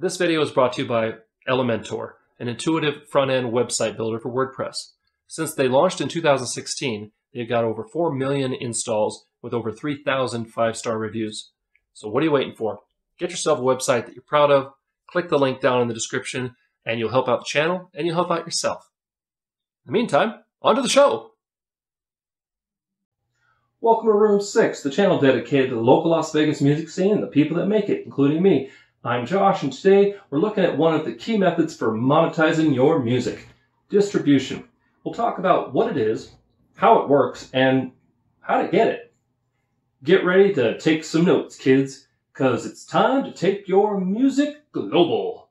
This video is brought to you by Elementor, an intuitive front-end website builder for WordPress. Since they launched in 2016, they've got over 4 million installs with over 3,000 five-star reviews. So what are you waiting for? Get yourself a website that you're proud of, click the link down in the description, and you'll help out the channel and you'll help out yourself. In the meantime, on to the show! Welcome to Room 6, the channel dedicated to the local Las Vegas music scene and the people that make it, including me. I'm Josh, and today we're looking at one of the key methods for monetizing your music distribution. We'll talk about what it is, how it works, and how to get it. Get ready to take some notes, kids, because it's time to take your music global.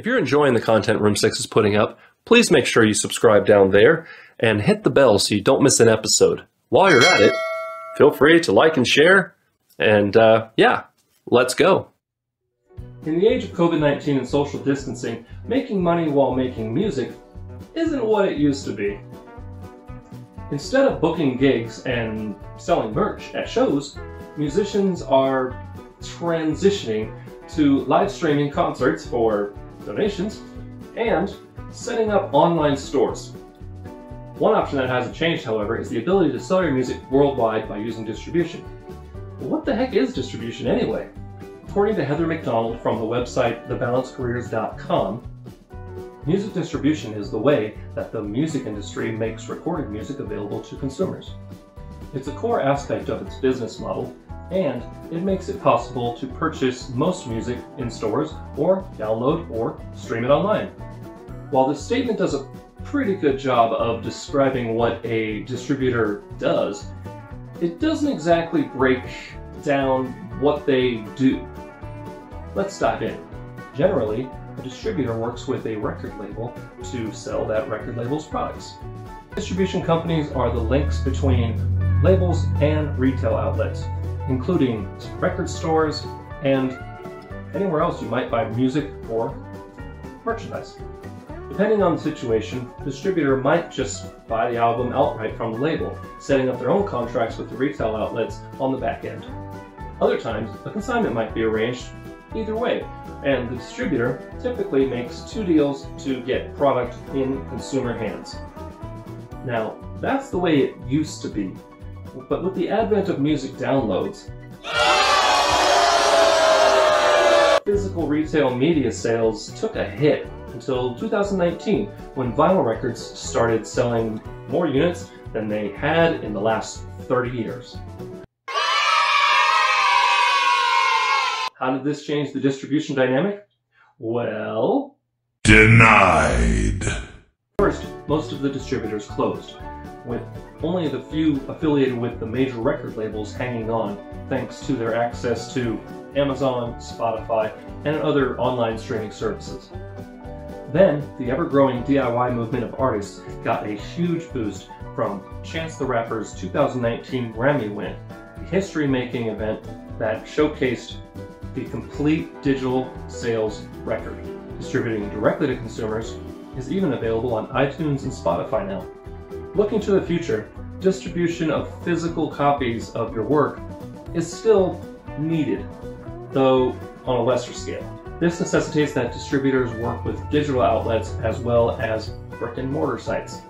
If you're enjoying the content Room 6 is putting up, please make sure you subscribe down there and hit the bell so you don't miss an episode. While you're at it, feel free to like and share. And uh, yeah, let's go. In the age of COVID-19 and social distancing, making money while making music isn't what it used to be. Instead of booking gigs and selling merch at shows, musicians are transitioning to live streaming concerts for donations, and setting up online stores. One option that hasn't changed, however, is the ability to sell your music worldwide by using distribution. what the heck is distribution anyway? According to Heather McDonald from the website thebalancecareers.com, music distribution is the way that the music industry makes recorded music available to consumers. It's a core aspect of its business model and it makes it possible to purchase most music in stores or download or stream it online. While this statement does a pretty good job of describing what a distributor does, it doesn't exactly break down what they do. Let's dive in. Generally, a distributor works with a record label to sell that record label's products. Distribution companies are the links between labels and retail outlets including record stores and anywhere else you might buy music or merchandise. Depending on the situation, the distributor might just buy the album outright from the label, setting up their own contracts with the retail outlets on the back end. Other times, a consignment might be arranged either way, and the distributor typically makes two deals to get product in consumer hands. Now, that's the way it used to be but with the advent of music downloads, physical retail media sales took a hit until 2019 when vinyl records started selling more units than they had in the last 30 years. How did this change the distribution dynamic? Well... Denied. First, most of the distributors closed with only the few affiliated with the major record labels hanging on thanks to their access to Amazon, Spotify, and other online streaming services. Then, the ever-growing DIY movement of artists got a huge boost from Chance the Rapper's 2019 Grammy win, a history-making event that showcased the complete digital sales record. Distributing directly to consumers is even available on iTunes and Spotify now. Looking to the future, distribution of physical copies of your work is still needed, though on a lesser scale. This necessitates that distributors work with digital outlets as well as brick and mortar sites.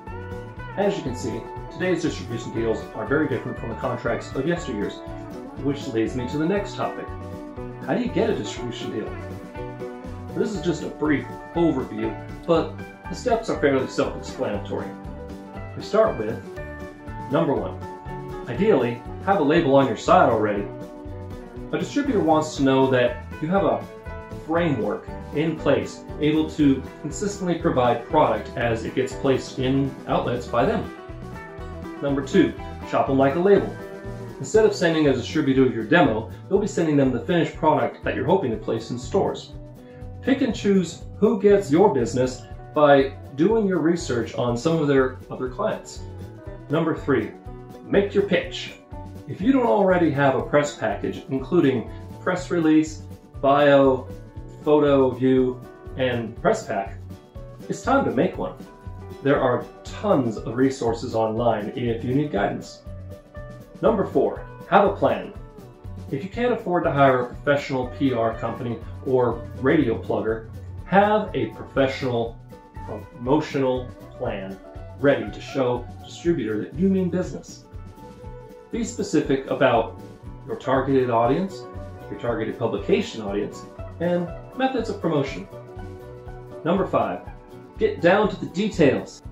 As you can see, today's distribution deals are very different from the contracts of yesteryears, which leads me to the next topic. How do you get a distribution deal? This is just a brief overview, but the steps are fairly self-explanatory. We start with number one. Ideally, have a label on your site already. A distributor wants to know that you have a framework in place able to consistently provide product as it gets placed in outlets by them. Number two, shop them like a label. Instead of sending a distributor your demo, you'll be sending them the finished product that you're hoping to place in stores. Pick and choose who gets your business by doing your research on some of their other clients. Number three, make your pitch. If you don't already have a press package, including press release, bio, photo, view, and press pack, it's time to make one. There are tons of resources online if you need guidance. Number four, have a plan. If you can't afford to hire a professional PR company or radio plugger, have a professional promotional plan ready to show distributor that you mean business. Be specific about your targeted audience, your targeted publication audience, and methods of promotion. Number five, get down to the details.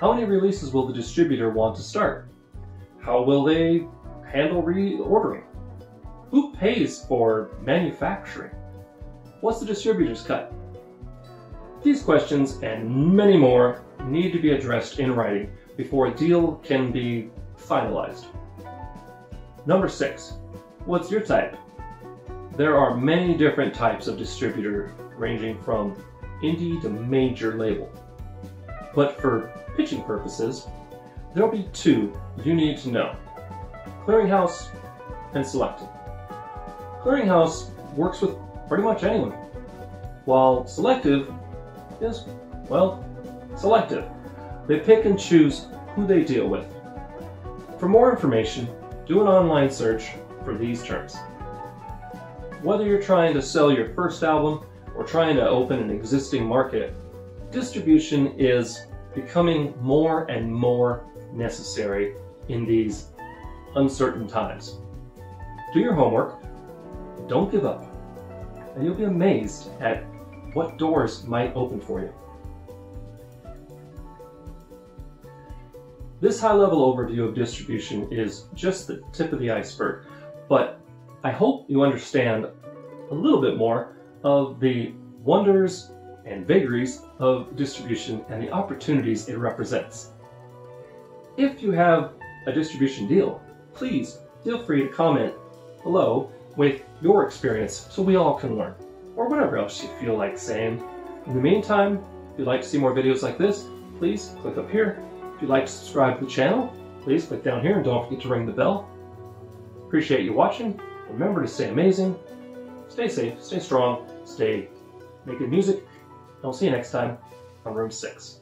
How many releases will the distributor want to start? How will they handle reordering? Who pays for manufacturing? What's the distributor's cut? These questions and many more need to be addressed in writing before a deal can be finalized. Number six, what's your type? There are many different types of distributor ranging from indie to major label. But for pitching purposes, there'll be two you need to know. Clearinghouse and Selective. Clearinghouse works with pretty much anyone, while Selective is, well, selective. They pick and choose who they deal with. For more information, do an online search for these terms. Whether you're trying to sell your first album or trying to open an existing market, distribution is becoming more and more necessary in these uncertain times. Do your homework, don't give up, and you'll be amazed at what doors might open for you. This high-level overview of distribution is just the tip of the iceberg, but I hope you understand a little bit more of the wonders and vagaries of distribution and the opportunities it represents. If you have a distribution deal, please feel free to comment below with your experience so we all can learn, or whatever else you feel like saying. In the meantime, if you'd like to see more videos like this, please click up here. If you'd like to subscribe to the channel, please click down here and don't forget to ring the bell. Appreciate you watching. Remember to stay amazing, stay safe, stay strong, stay making music. I'll see you next time on Room 6.